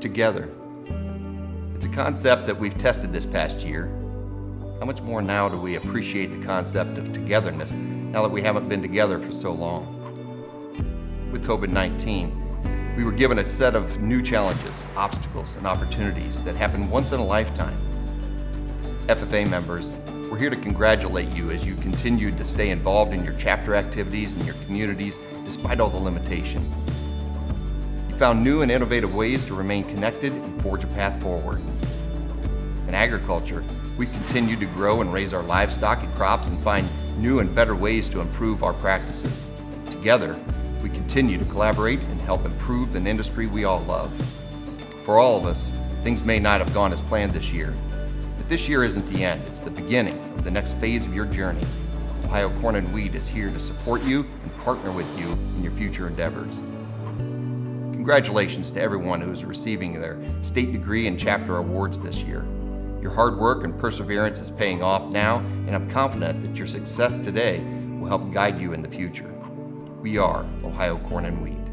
together. It's a concept that we've tested this past year. How much more now do we appreciate the concept of togetherness now that we haven't been together for so long? With COVID-19, we were given a set of new challenges, obstacles, and opportunities that happen once in a lifetime. FFA members, we're here to congratulate you as you continued to stay involved in your chapter activities and your communities despite all the limitations. Found new and innovative ways to remain connected and forge a path forward. In agriculture, we've continued to grow and raise our livestock and crops and find new and better ways to improve our practices. Together, we continue to collaborate and help improve an industry we all love. For all of us, things may not have gone as planned this year, but this year isn't the end, it's the beginning of the next phase of your journey. Ohio Corn and Wheat is here to support you and partner with you in your future endeavors. Congratulations to everyone who is receiving their state degree and chapter awards this year. Your hard work and perseverance is paying off now, and I'm confident that your success today will help guide you in the future. We are Ohio Corn and Wheat.